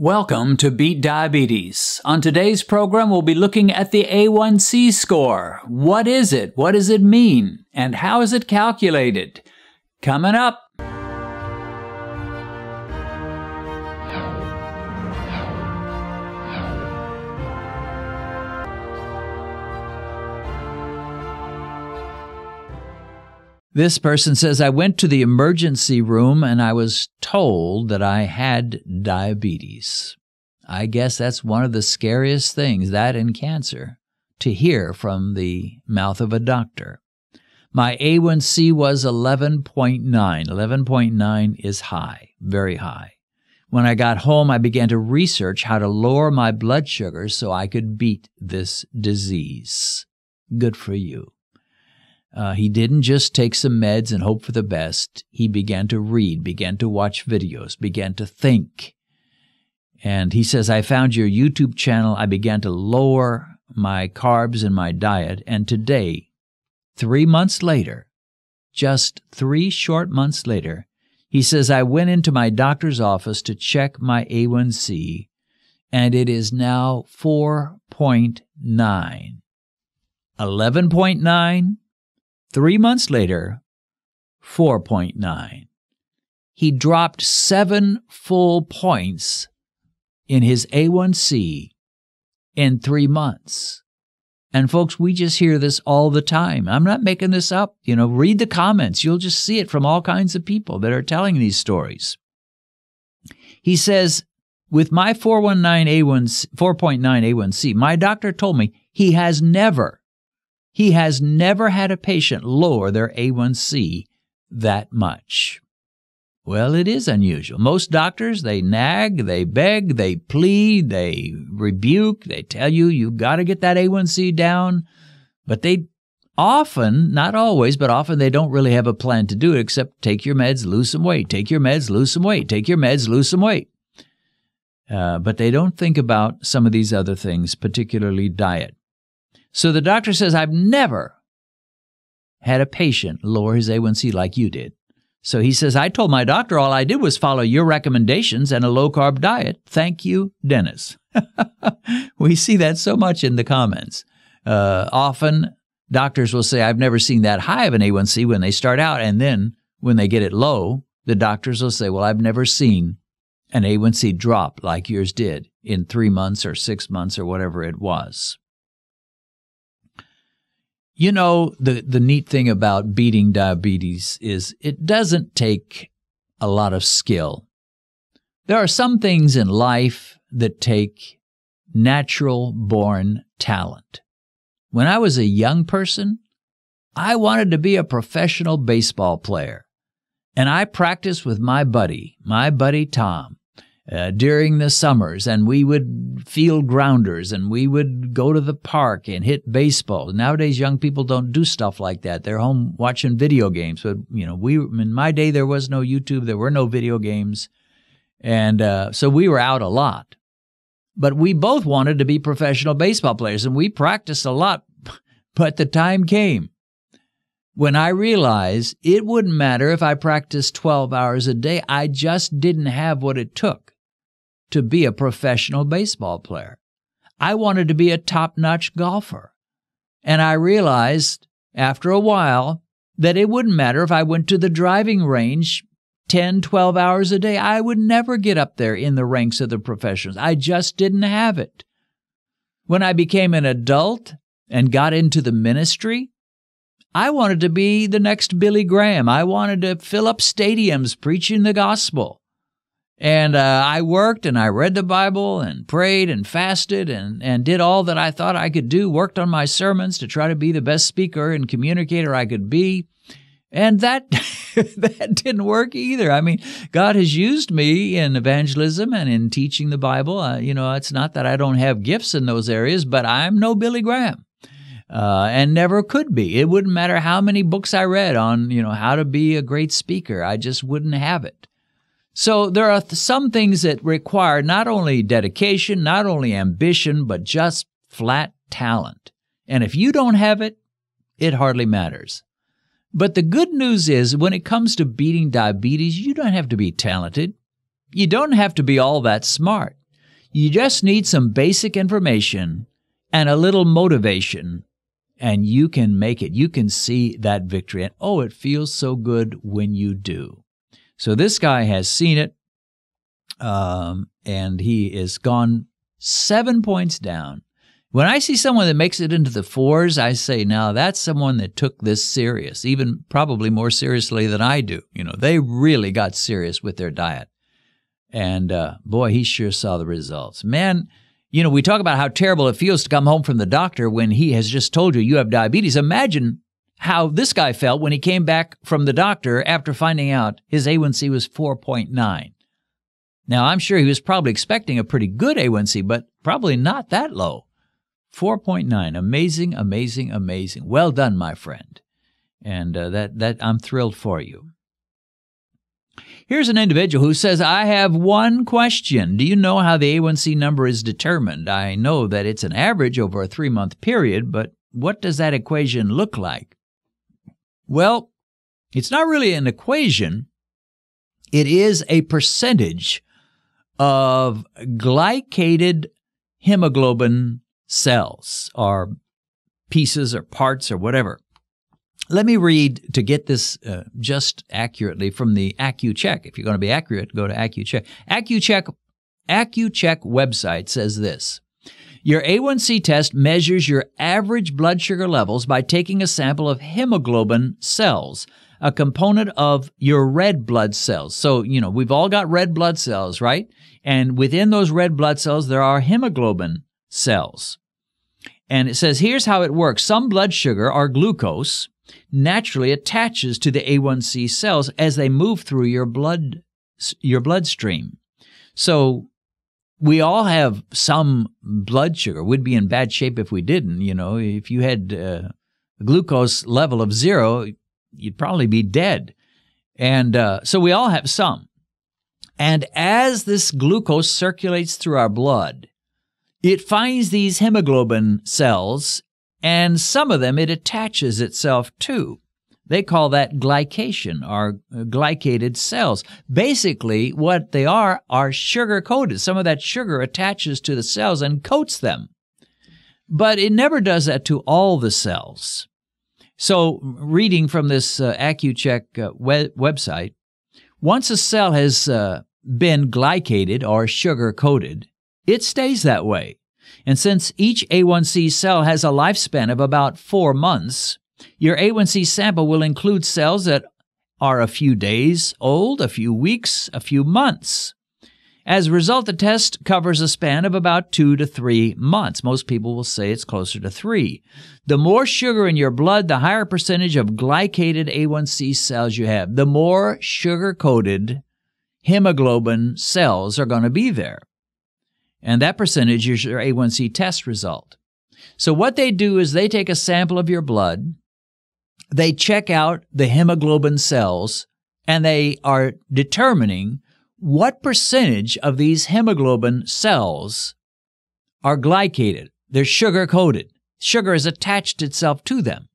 Welcome to Beat Diabetes. On today's program, we'll be looking at the A1C score. What is it? What does it mean? And how is it calculated? Coming up. This person says, I went to the emergency room and I was told that I had diabetes. I guess that's one of the scariest things, that and cancer, to hear from the mouth of a doctor. My A1C was 11.9. 11.9 is high, very high. When I got home, I began to research how to lower my blood sugar so I could beat this disease. Good for you. Uh, he didn't just take some meds and hope for the best. He began to read, began to watch videos, began to think. And he says, I found your YouTube channel. I began to lower my carbs in my diet. And today, three months later, just three short months later, he says, I went into my doctor's office to check my A1C, and it is now 4.9. 11.9 Three months later, 4.9. He dropped seven full points in his A1C in three months. And folks, we just hear this all the time. I'm not making this up. You know, read the comments. You'll just see it from all kinds of people that are telling these stories. He says, with my 419 A1, 4.9 A1C, my doctor told me he has never he has never had a patient lower their A1C that much. Well, it is unusual. Most doctors, they nag, they beg, they plead, they rebuke, they tell you you've got to get that A1C down, but they often, not always, but often they don't really have a plan to do it except take your meds, lose some weight, take your meds, lose some weight, take your meds, lose some weight. Uh, but they don't think about some of these other things, particularly diet. So the doctor says, I've never had a patient lower his A1C like you did. So he says, I told my doctor all I did was follow your recommendations and a low carb diet. Thank you, Dennis. we see that so much in the comments. Uh, often doctors will say, I've never seen that high of an A1C when they start out. And then when they get it low, the doctors will say, Well, I've never seen an A1C drop like yours did in three months or six months or whatever it was. You know, the, the neat thing about beating diabetes is it doesn't take a lot of skill. There are some things in life that take natural born talent. When I was a young person, I wanted to be a professional baseball player. And I practiced with my buddy, my buddy Tom uh, during the summers, and we would field grounders and we would go to the park and hit baseball. Nowadays, young people don't do stuff like that. They're home watching video games. But you know, we in my day there was no YouTube, there were no video games, and uh, so we were out a lot. But we both wanted to be professional baseball players, and we practiced a lot. But the time came when I realized it wouldn't matter if I practiced 12 hours a day. I just didn't have what it took to be a professional baseball player. I wanted to be a top notch golfer. And I realized after a while that it wouldn't matter if I went to the driving range 10, 12 hours a day. I would never get up there in the ranks of the professionals. I just didn't have it. When I became an adult and got into the ministry, I wanted to be the next Billy Graham. I wanted to fill up stadiums preaching the gospel. And uh, I worked and I read the Bible and prayed and fasted and, and did all that I thought I could do, worked on my sermons to try to be the best speaker and communicator I could be. And that that didn't work either. I mean, God has used me in evangelism and in teaching the Bible. Uh, you know, it's not that I don't have gifts in those areas, but I'm no Billy Graham. Uh, and never could be. It wouldn't matter how many books I read on, you know, how to be a great speaker. I just wouldn't have it. So there are some things that require not only dedication, not only ambition, but just flat talent. And if you don't have it, it hardly matters. But the good news is when it comes to beating diabetes, you don't have to be talented. You don't have to be all that smart. You just need some basic information and a little motivation, and you can make it. You can see that victory. And oh, it feels so good when you do. So this guy has seen it, um, and he is gone seven points down. When I see someone that makes it into the fours, I say, now that's someone that took this serious, even probably more seriously than I do. You know, they really got serious with their diet. And uh, boy, he sure saw the results. Man, you know, we talk about how terrible it feels to come home from the doctor when he has just told you you have diabetes. Imagine how this guy felt when he came back from the doctor after finding out his A1C was 4.9. Now, I'm sure he was probably expecting a pretty good A1C, but probably not that low. 4.9. Amazing, amazing, amazing. Well done, my friend. And uh, that, that I'm thrilled for you. Here's an individual who says, I have one question. Do you know how the A1C number is determined? I know that it's an average over a three month period, but what does that equation look like? Well, it's not really an equation. It is a percentage of glycated hemoglobin cells or pieces or parts or whatever. Let me read to get this uh, just accurately from the Accu-Chek. If you're going to be accurate, go to Accu-Chek. Accu-Chek, Accu-Chek website says this. Your A1C test measures your average blood sugar levels by taking a sample of hemoglobin cells, a component of your red blood cells. So, you know, we've all got red blood cells, right? And within those red blood cells, there are hemoglobin cells. And it says, here's how it works. Some blood sugar, or glucose, naturally attaches to the A1C cells as they move through your blood your bloodstream. So we all have some blood sugar. We'd be in bad shape if we didn't. You know, if you had uh, a glucose level of zero, you'd probably be dead. And uh, so we all have some. And as this glucose circulates through our blood, it finds these hemoglobin cells and some of them it attaches itself to. They call that glycation or glycated cells. Basically, what they are are sugar coated. Some of that sugar attaches to the cells and coats them. But it never does that to all the cells. So, reading from this uh, Accu-Chek uh, web- website, once a cell has uh, been glycated or sugar coated, it stays that way. And since each A1C cell has a lifespan of about four months, your A1C sample will include cells that are a few days old, a few weeks, a few months. As a result, the test covers a span of about two to three months. Most people will say it's closer to three. The more sugar in your blood, the higher percentage of glycated A1C cells you have. The more sugar coated hemoglobin cells are going to be there. And that percentage is your A1C test result. So what they do is they take a sample of your blood, they check out the hemoglobin cells, and they are determining what percentage of these hemoglobin cells are glycated. They're sugar coated. Sugar has attached itself to them.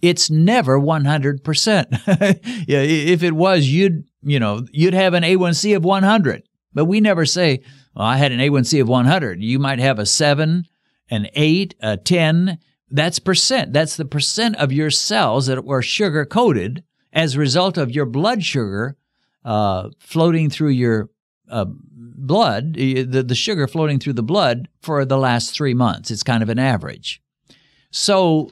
It's never 100%. yeah, if it was, you'd, you know, you'd have an A1C of 100. But we never say, well, I had an A1C of 100. You might have a 7, an 8, a 10. That's percent. That's the percent of your cells that were sugar coated as a result of your blood sugar uh, floating through your uh, blood, the, the sugar floating through the blood for the last three months. It's kind of an average. So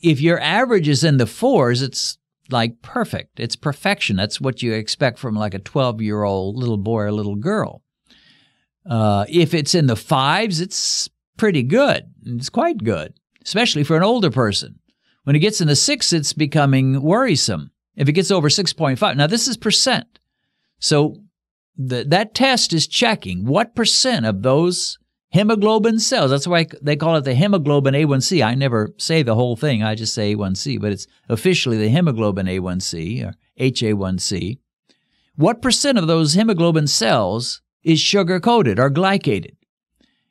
if your average is in the fours, it's like perfect. It's perfection. That's what you expect from like a 12 year old little boy or little girl. Uh, if it's in the fives, it's pretty good. It's quite good, especially for an older person. When it gets in the six, it's becoming worrisome. If it gets over 6.5, now this is percent. So the, that test is checking what percent of those hemoglobin cells, that's why they call it the hemoglobin A1C. I never say the whole thing, I just say A1C, but it's officially the hemoglobin A1C or HA1C. What percent of those hemoglobin cells is sugar coated or glycated.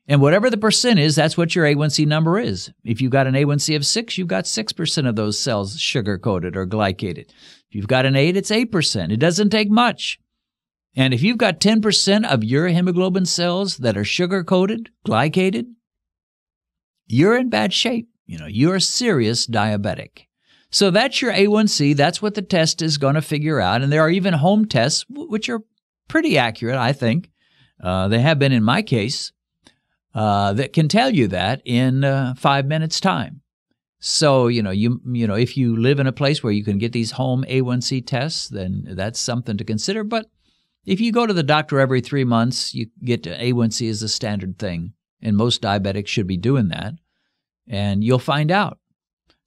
And whatever the percent is, that's what your A1C number is. If you've got an A1C of 6, you've got 6% of those cells sugar coated or glycated. If you've got an 8, it's 8%. It doesn't take much. And if you've got 10% of your hemoglobin cells that are sugar coated, glycated, you're in bad shape. You know, you're a serious diabetic. So that's your A1C. That's what the test is going to figure out. And there are even home tests, which are pretty accurate, I think. Uh, they have been in my case, uh, that can tell you that in uh, five minutes' time. So you know you you know if you live in a place where you can get these home A1C tests, then that's something to consider. But if you go to the doctor every three months, you get A1C as a standard thing, and most diabetics should be doing that, and you'll find out.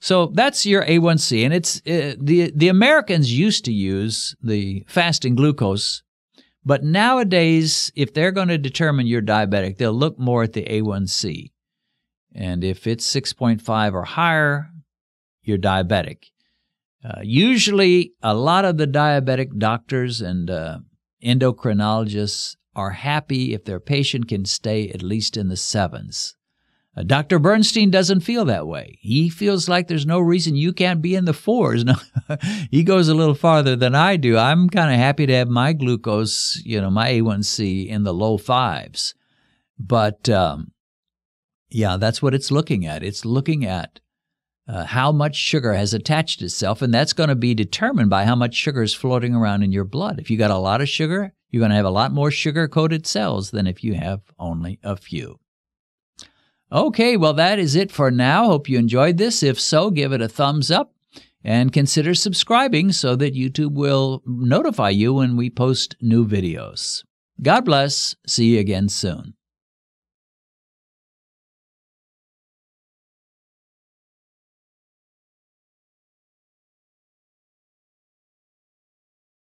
So that's your A1C, and it's uh, the the Americans used to use the fasting glucose, but nowadays, if they're going to determine you're diabetic, they'll look more at the A1C, and if it's 6.5 or higher, you're diabetic. Uh, usually, a lot of the diabetic doctors and uh, endocrinologists are happy if their patient can stay at least in the sevens. Uh, Dr. Bernstein doesn't feel that way. He feels like there's no reason you can't be in the fours. No, he goes a little farther than I do. I'm kind of happy to have my glucose, you know, my A1C in the low fives. But um, yeah, that's what it's looking at. It's looking at uh, how much sugar has attached itself, and that's going to be determined by how much sugar is floating around in your blood. If you got a lot of sugar, you're going to have a lot more sugar coated cells than if you have only a few. Okay, well, that is it for now. Hope you enjoyed this. If so, give it a thumbs up and consider subscribing so that YouTube will notify you when we post new videos. God bless. See you again soon.